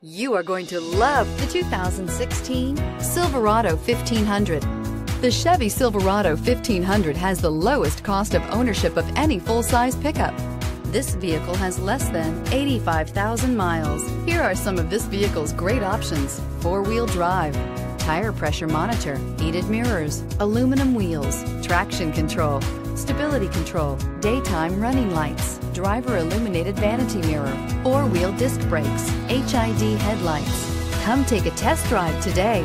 You are going to love the 2016 Silverado 1500. The Chevy Silverado 1500 has the lowest cost of ownership of any full-size pickup. This vehicle has less than 85,000 miles. Here are some of this vehicle's great options. Four-wheel drive, tire pressure monitor, heated mirrors, aluminum wheels, traction control, stability control, daytime running lights, driver illuminated vanity mirror, four-wheel disc brakes, HID headlights. Come take a test drive today.